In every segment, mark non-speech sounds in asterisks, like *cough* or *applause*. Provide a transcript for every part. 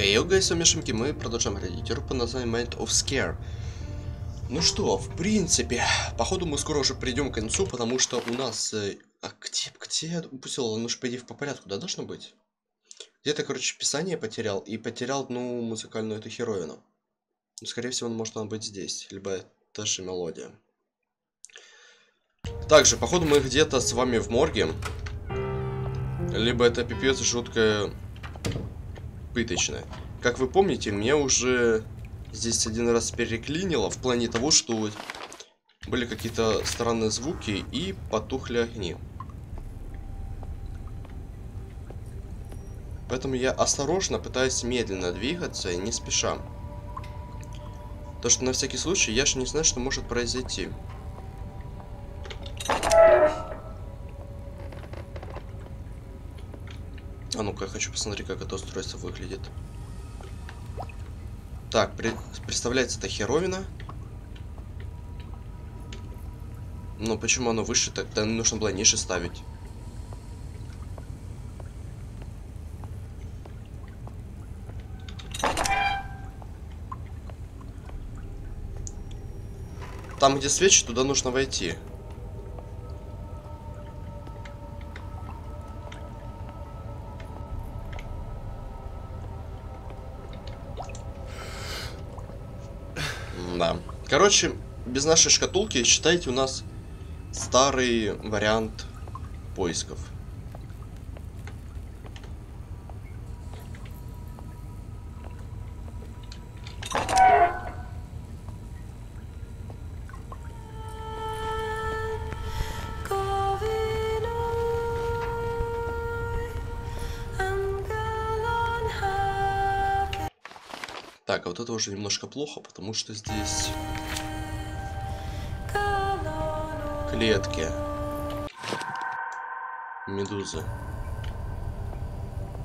Хей, гайс, Мишеньки, мы продолжаем игру по названию Mind of Scare. Ну что, в принципе, походу мы скоро уже придем к концу, потому что у нас... Э, а где, где я упустил? Ну же, по идее, по порядку, да, должно быть? Где-то, короче, писание потерял, и потерял одну музыкальную эту хероину. Ну, скорее всего, может она быть здесь, либо это же мелодия. Также, походу, мы где-то с вами в морге. Либо это пипец жуткая пыточная. Как вы помните, мне уже здесь один раз переклинило в плане того, что были какие-то странные звуки и потухли огни. Поэтому я осторожно пытаюсь медленно двигаться, не спеша. То, что на всякий случай, я же не знаю, что может произойти. А ну-ка, я хочу посмотреть, как это устройство выглядит. Так, при... представляется это херовина. Но почему оно выше? Тогда нужно было ниже ставить. Там, где свечи, туда нужно войти. Короче, без нашей шкатулки, считайте, у нас старый вариант поисков. Так, а вот это уже немножко плохо, потому что здесь клетки. Медузы.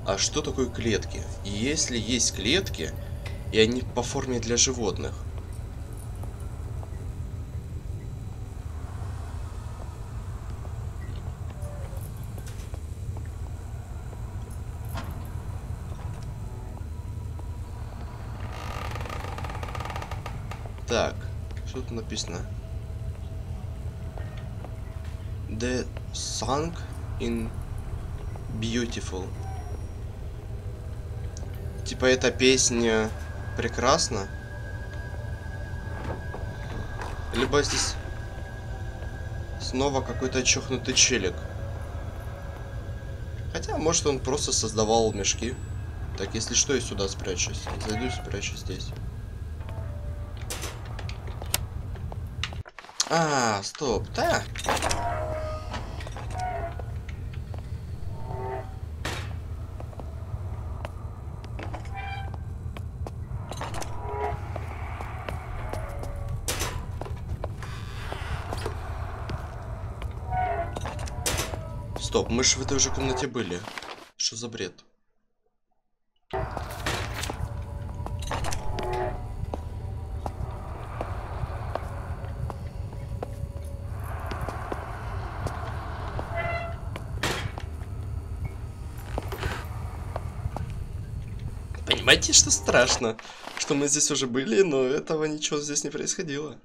А что такое клетки? Если есть клетки, и они по форме для животных, Так, что тут написано? The song in beautiful. Типа эта песня прекрасна. Либо здесь снова какой-то чухнутый челик. Хотя, может, он просто создавал мешки. Так, если что, я сюда спрячусь. Зайду, спрячусь здесь. А, стоп, да. Стоп, мы же в этой же комнате были. Что за бред? Понимаете, что страшно? Что мы здесь уже были, но этого ничего здесь не происходило.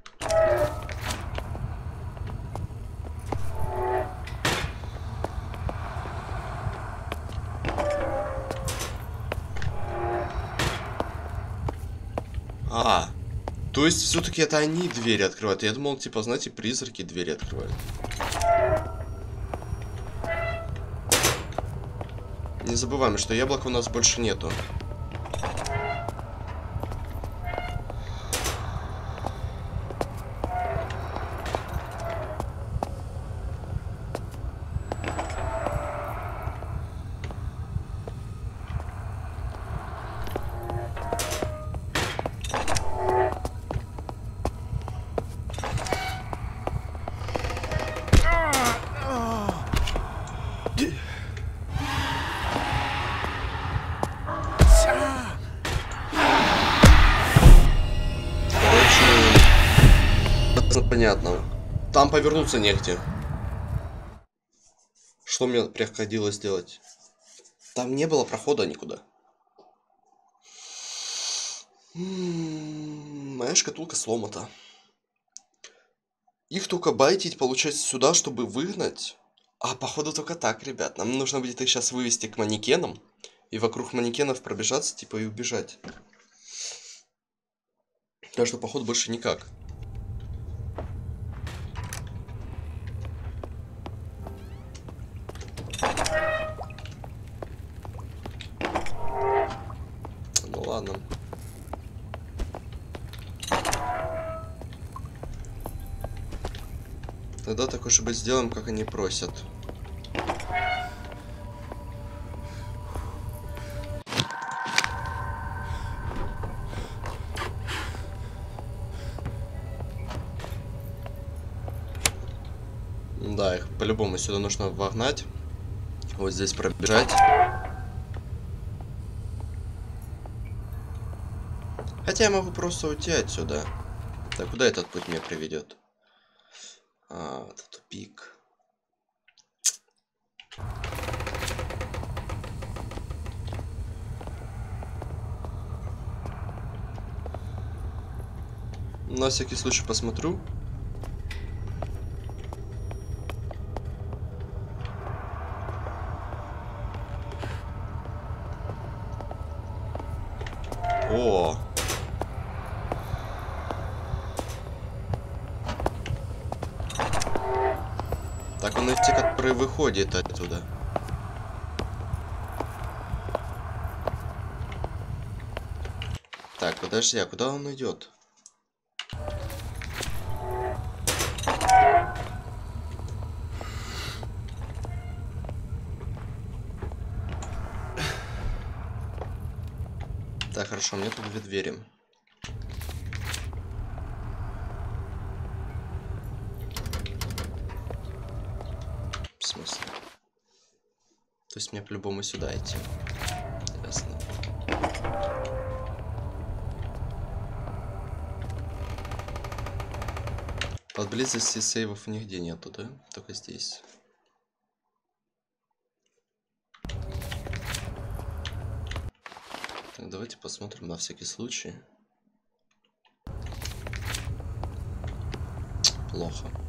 А, то есть все-таки это они двери открывают. Я думал, типа, знаете, призраки двери открывают. Не забываем, что яблок у нас больше нету. Там повернуться негде. Что мне приходилось делать? Там не было прохода никуда. Моя шкатулка сломата. Их только байтить, получается, сюда, чтобы выгнать. А, походу, только так, ребят. Нам нужно будет их сейчас вывести к манекенам. И вокруг манекенов пробежаться, типа, и убежать. Так что, походу, больше никак. Ну ладно. Тогда так уж и быть сделаем, как они просят. Да, их по-любому сюда нужно вогнать. Вот здесь пробежать. Хотя я могу просто уйти отсюда. Так, куда этот путь меня приведет? А, это тупик. На всякий случай посмотрю. О! Так он и в те, который выходит оттуда. Так, подожди, а куда он идет? Так, хорошо, меня тут две двери. В смысле? То есть мне по-любому сюда идти. Ясно. Поблизости сейвов нигде нету, да? Только здесь. Так, давайте посмотрим на всякий случай. Плохо.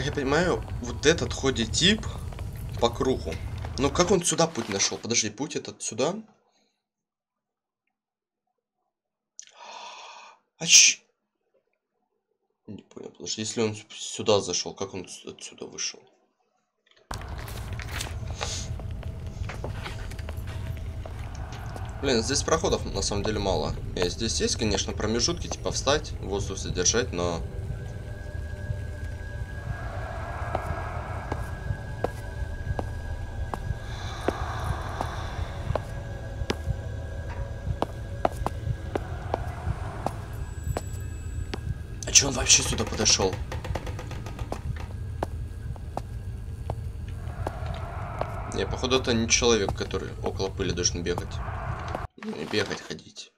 Как я понимаю, вот этот ходит тип по кругу. Ну как он сюда путь нашел? Подожди, путь этот сюда? А ч... Не понял, подожди, если он сюда зашел, как он отсюда вышел? Блин, здесь проходов на самом деле мало. И здесь есть, конечно, промежутки, типа встать, воздух задержать, но... вообще сюда подошел? Не, походу это не человек, который около пыли должен бегать. И бегать, ходить.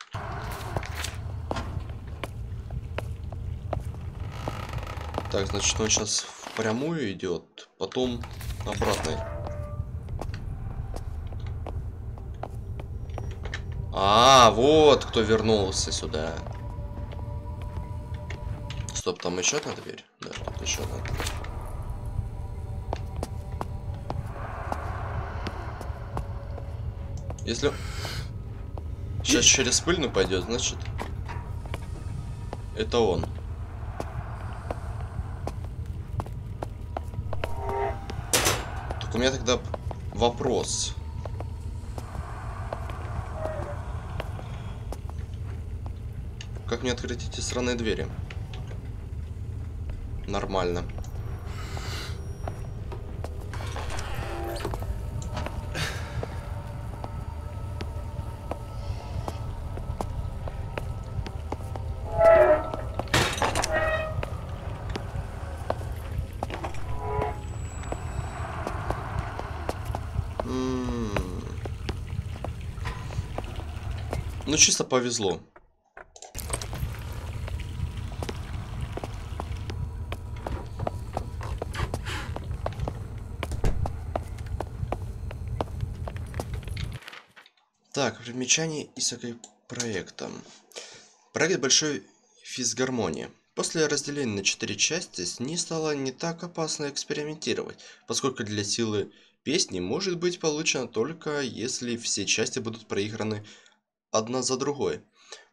Так, значит, он сейчас в прямую идет, потом обратной. А, вот кто вернулся сюда. Стоп, там еще одна дверь? Да, тут еще одна дверь. Если сейчас через пыльну пойдет, значит это он. Так у меня тогда вопрос. Как мне открыть эти сраные двери? Нормально. Ну, чисто повезло. Так, примечание Исакой проекта. Проект Большой физгармонии. После разделения на четыре части с ней стало не так опасно экспериментировать, поскольку для силы песни может быть получено только если все части будут проиграны одна за другой.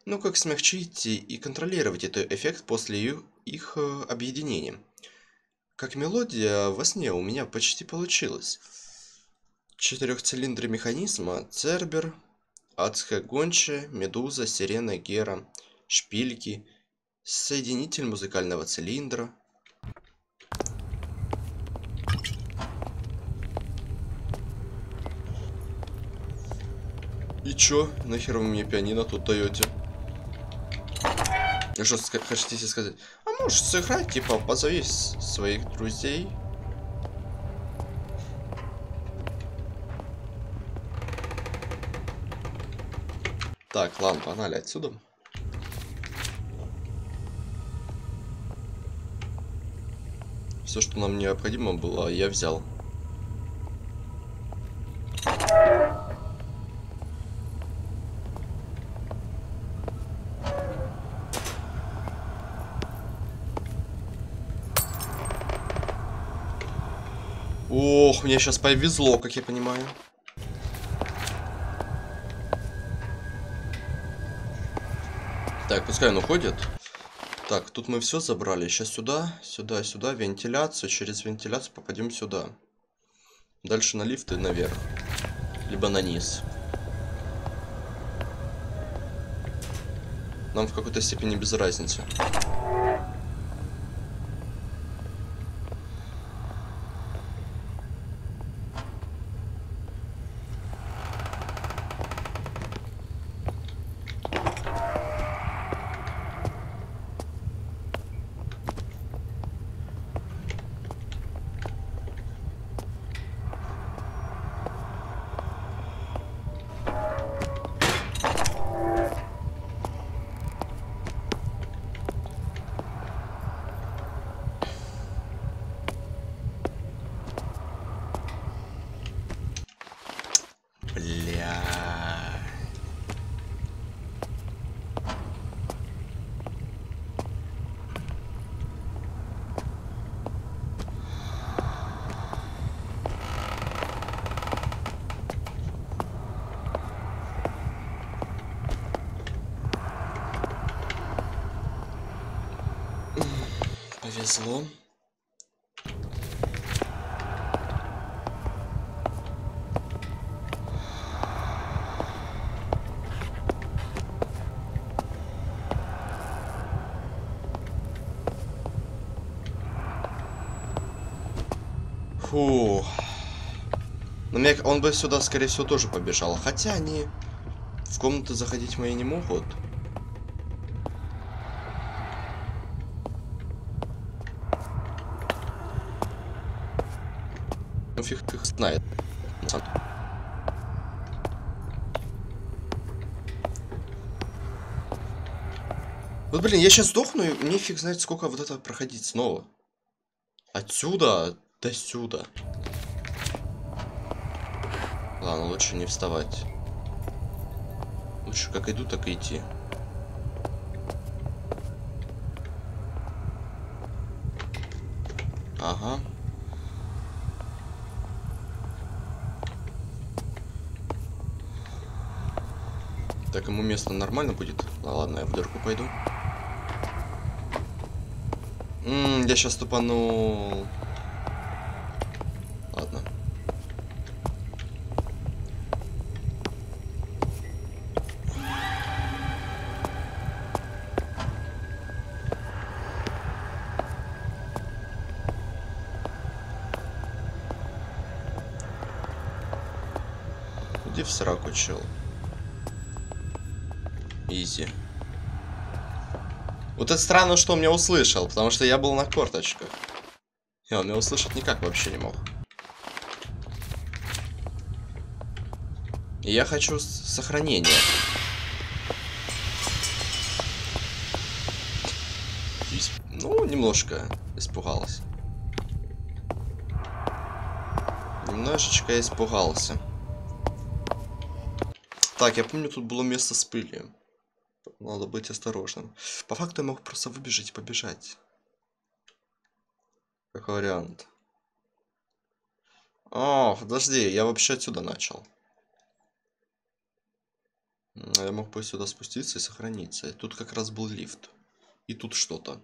Но как смягчить и контролировать этот эффект после их, э, объединения? Как мелодия во сне у меня почти получилось. Четырехцилиндры механизма, Цербер, Адская гончая, Медуза, Сирена, Гера, Шпильки – соединитель музыкального цилиндра И чё? Нахер вы мне пианино тут даете? Что хотите сказать? А можешь сыграть, типа, позови своих друзей. Так, ладно, погнали отсюда. Все, что нам необходимо было, я взял. Ох, мне сейчас повезло, как я понимаю. Так, пускай он уходит. Так, тут мы все забрали. Сейчас сюда, сюда, сюда, вентиляцию. Через вентиляцию попадем сюда. Дальше на лифты наверх. Либо на низ. Нам в какой-то степени без разницы. Повезло. Фу. Но мне, он бы сюда, скорее всего, тоже побежал. Хотя они в комнаты заходить мои не могут. Ну фиг их знает. Вот блин, я сейчас сдохну, и мне фиг знает, сколько вот это проходить снова. Отсюда до сюда. Ладно, лучше не вставать. Лучше как иду, так и идти. Ему место нормально будет? Ну ладно, я в дырку пойду. М -м, я сейчас тупанул. Ладно. Иди в сраку, чел. Изи. Вот это странно, что он меня услышал, потому что я был на корточках. И он меня услышать никак вообще не мог. И я хочу сохранения. Ну, немножко испугался. Немножечко испугался. Так, я помню, тут было место с пылью. Надо быть осторожным. По факту я мог просто выбежать и побежать. Как вариант. О, подожди, я вообще отсюда начал. Я мог бы сюда спуститься и сохраниться. Тут как раз был лифт. И тут что-то.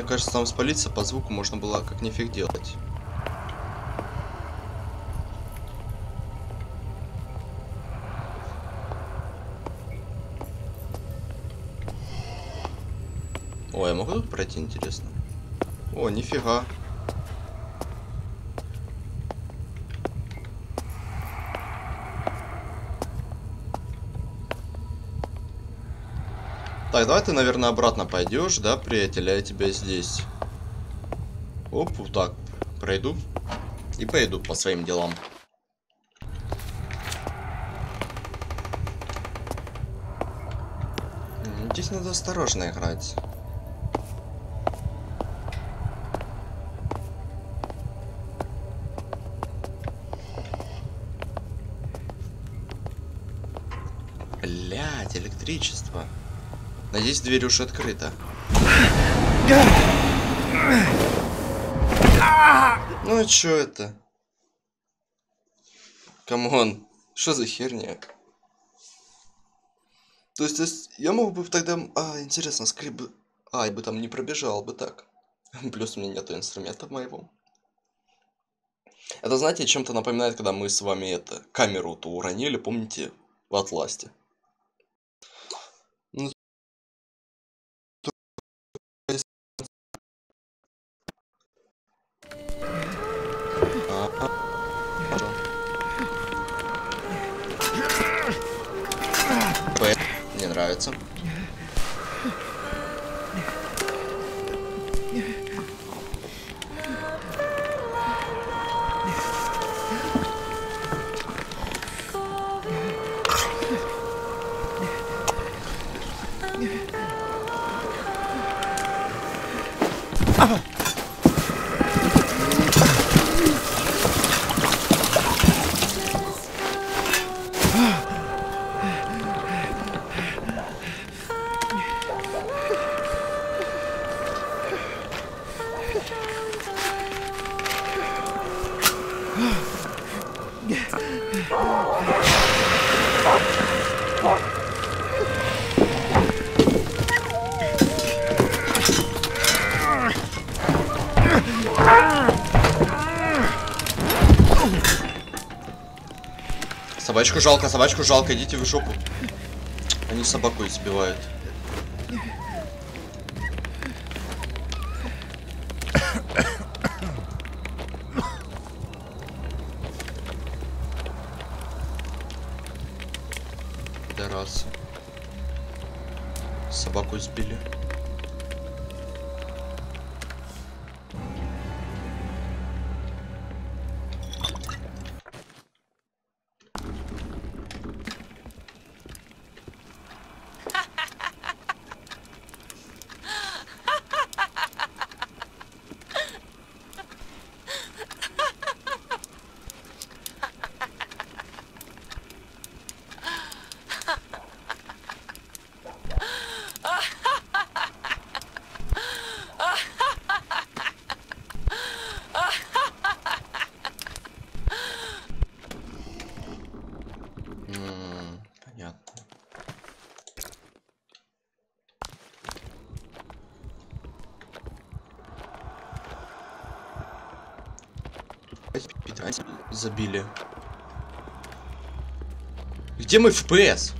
Мне кажется, там спалиться по звуку можно было как нифиг делать. Ой, я могу тут пройти, интересно? О, нифига. Так, давай ты, наверное, обратно пойдешь, да, приятель, а я тебя здесь. Оп, вот так пройду. И пойду по своим делам. Здесь надо осторожно играть. Блять, электричество. Надеюсь, дверь уж открыта. Ну а чё это? Come on, что за херня? То есть, то есть, я мог бы тогда... А, интересно, скорее бы... А, я бы там не пробежал бы так. *laughs* Плюс у меня нету инструмента моего. Это, знаете, чем-то напоминает, когда мы с вами это камеру-то уронили, помните, в Атласте. Нравится. Собачку жалко, собачку жалко, идите в жопу. Они собаку избивают. Забили. Где мой FPS?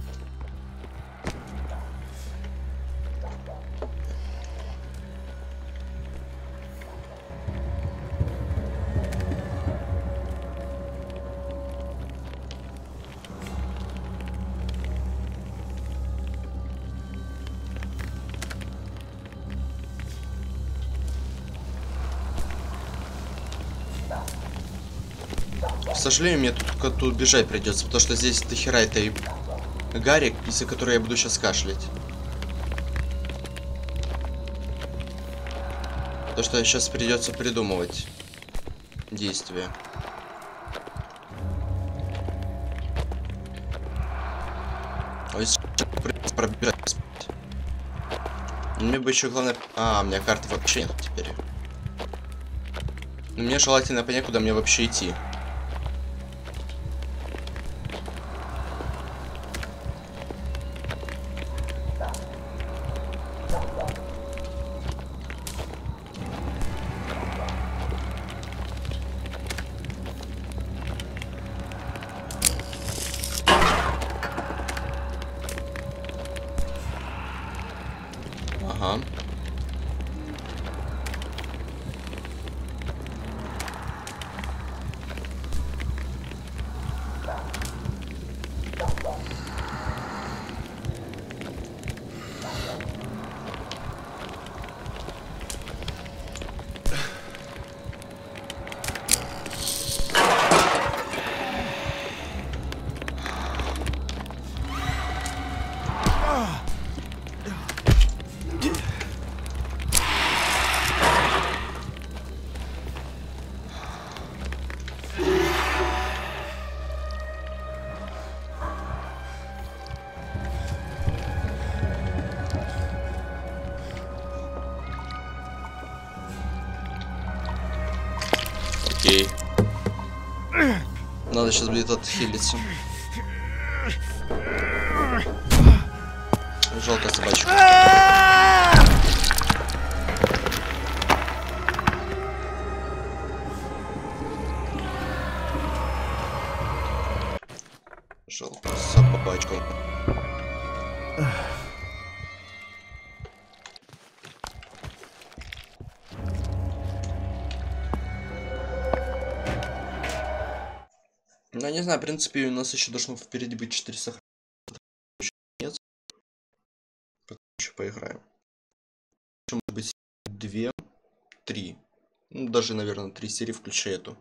Сожалению, мне тут, тут бежать придется, потому что здесь дохера этой гарик, из-за которой я буду сейчас кашлять. То, что сейчас придется придумывать действия. А пробежать. Мне бы еще главное... А, у меня карты вообще нет теперь. Но мне желательно понять, куда мне вообще идти. Окей. Надо сейчас будет отхилиться. Собачку. Жалко собачку. Ну, не знаю, в принципе, у нас еще должно впереди быть 4 сохранения. Еще поиграем. Может быть 2, 3. Ну, даже, наверное, 3 серии, включая эту.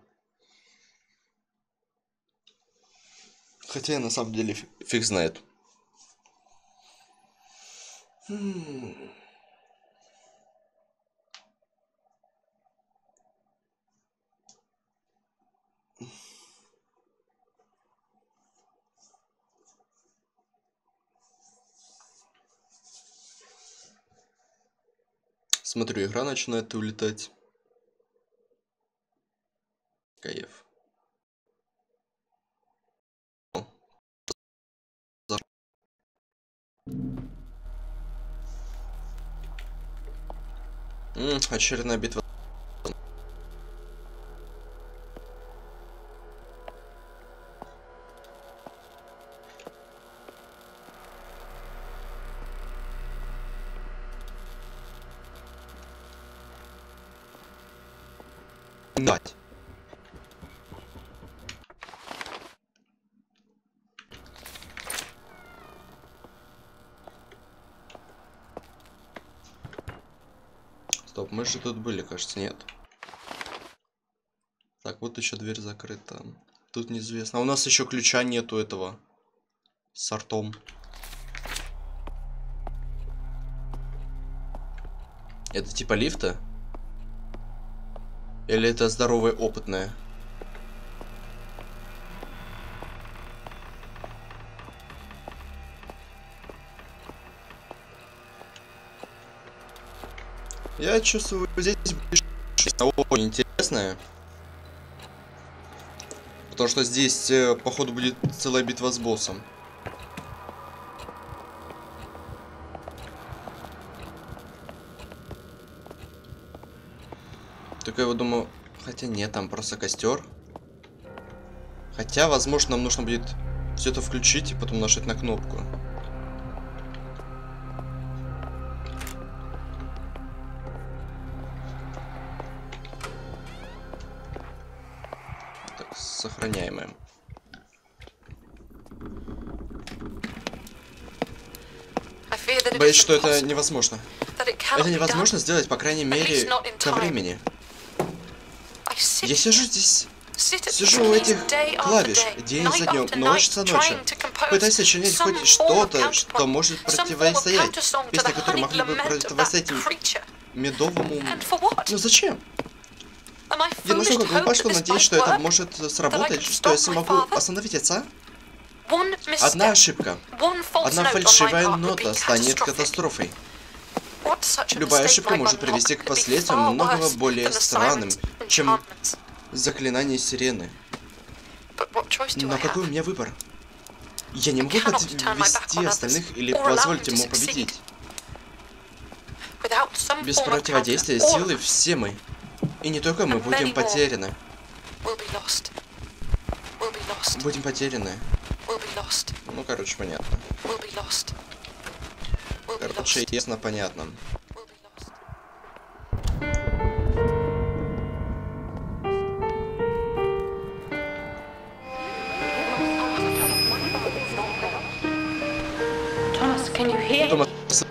Хотя я на самом деле фи- фиг знает. М. Смотрю, игра начинает улетать. Кайф. За- М, очередная битва. Дать. Стоп, мы же тут были, кажется, нет. Так, вот еще дверь закрыта. Тут неизвестно. А у нас еще ключа нету этого. С артом. Это типа лифта? Или это здоровая опытная? Я чувствую, здесь очень интересное. Потому что здесь, э, походу, будет целая битва с боссом. Только вот думаю, хотя нет, там просто костер. Хотя, возможно, нам нужно будет все это включить и потом нажать на кнопку. Так, сохраняемое. Боюсь, что это невозможно. Это невозможно сделать, по крайней мере, ко времени. Я сижу здесь. Сижу у этих клавиш день за днем, ночь за ночью, пытаясь сочинять хоть что-то, что может противостоять. Песни, которые могли бы противостоять медовому... Ну зачем? Я настолько глупа, что надеюсь, что это может сработать, что я смогу остановить отца? Одна ошибка, одна фальшивая нота станет катастрофой. Любая ошибка может привести к последствиям намного более странным, чем заклинание сирены. Но какой у меня выбор? Я не могу подвести остальных или позволить ему победить. Без противодействия силы все мы, и не только мы, будем потеряны. Будем потеряны. Ну, короче, понятно. Короче, ясно, понятно.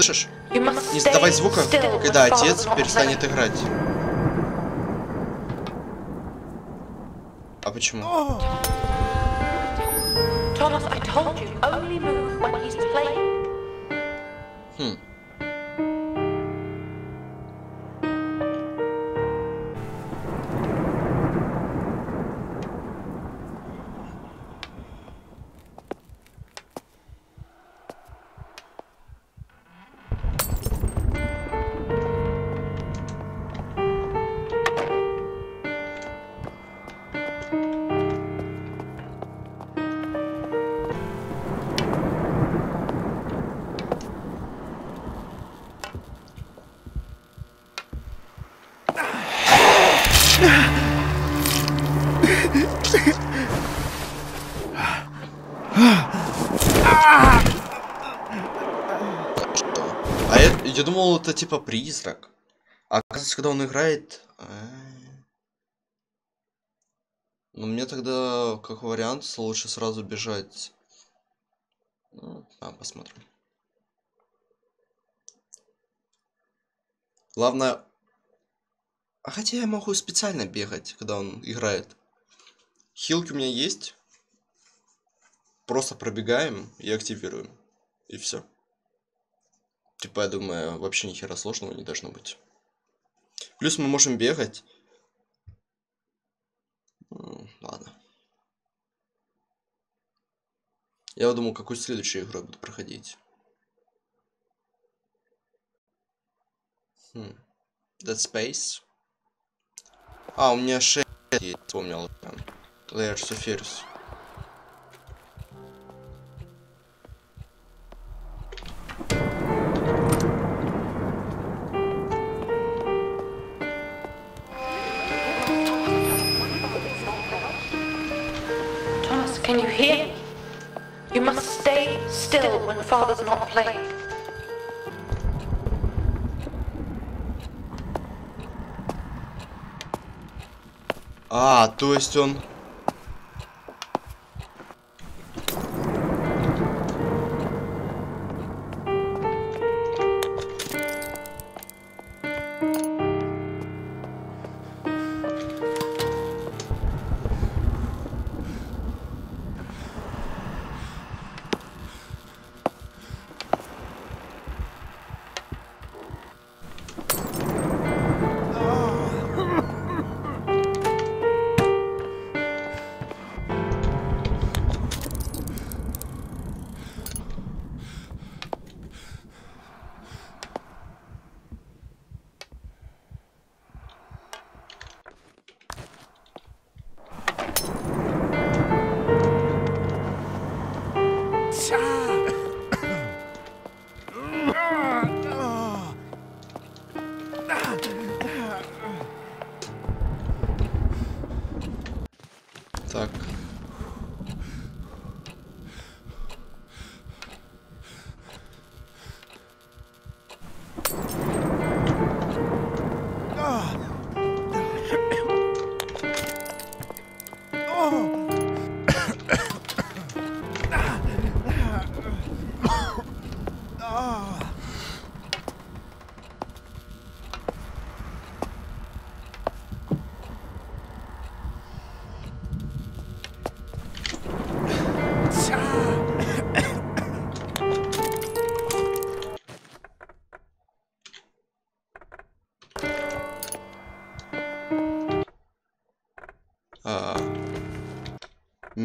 Слышишь? Не задавай звука, когда отец перестанет играть. А почему? Thomas, I told you, only move when he's playing. Это типа призрак. А оказывается, когда он играет... А... Ну, мне тогда, как вариант, лучше сразу бежать. Ну, посмотрим. Главное... А хотя я могу специально бегать, когда он играет. Хилки у меня есть. Просто пробегаем и активируем. И все. Типа, я думаю, вообще ни хера сложного не должно быть. Плюс мы можем бегать. Ладно. Я думал, какую следующую игру я буду проходить. Хм. Dead Space. А, у меня 6 есть, вспомнил. Layers of Fears. still when father's not playing. А, то есть он...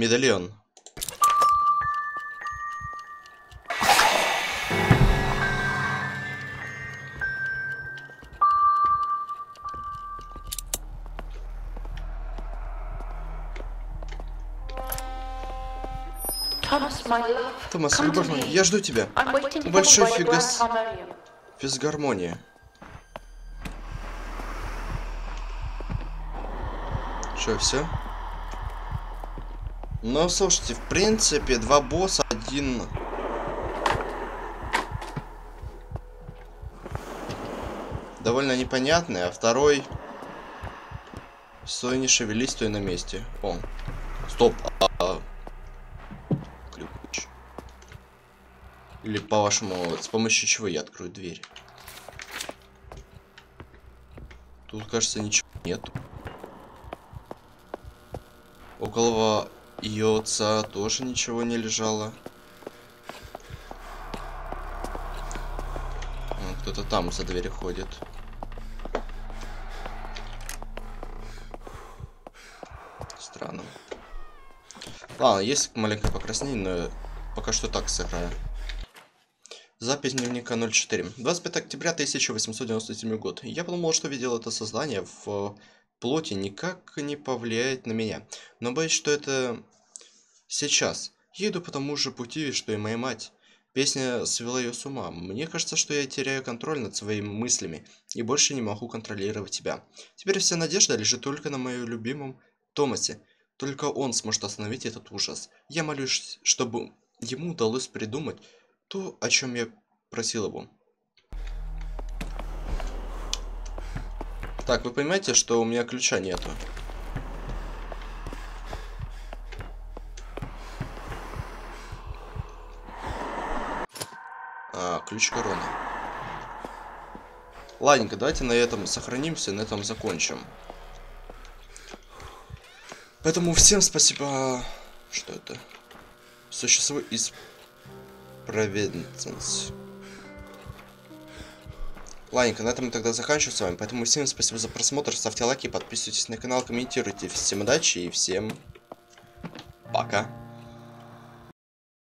медальон. Томас, любовь моя, я жду тебя. Большой фигас. Физгармония. Что, все? Ну, слушайте, в принципе, два босса, один... Довольно непонятный, а второй... Стой, не шевелись, стой на месте. О, стоп, а... Ключ. Или, по-вашему, с помощью чего я открою дверь? Тут, кажется, ничего нету. Около ее отца тоже ничего не лежало. А, Кто-то там за дверью ходит. Странно. Ладно, есть маленькое покраснение, но пока что так сыграю. Запись дневника 04. 25 октября 1897 год. Я подумал, что видел это создание в плоти никак не повлияет на меня. Но боюсь, что это сейчас. Еду по тому же пути, что и моя мать. Песня свела ее с ума. Мне кажется, что я теряю контроль над своими мыслями и больше не могу контролировать тебя. Теперь вся надежда лежит только на моем любимом Томасе. Только он сможет остановить этот ужас. Я молюсь, чтобы ему удалось придумать то, о чем я просил его. Так, вы понимаете, что у меня ключа нету? А, ключ короны. Ладненько, давайте на этом сохранимся, на этом закончим. Поэтому всем спасибо. Что это? Существует из Провиденс. Ладненько, на этом мы тогда заканчиваем с вами. Поэтому всем спасибо за просмотр. Ставьте лайки, подписывайтесь на канал, комментируйте. Всем удачи и всем пока.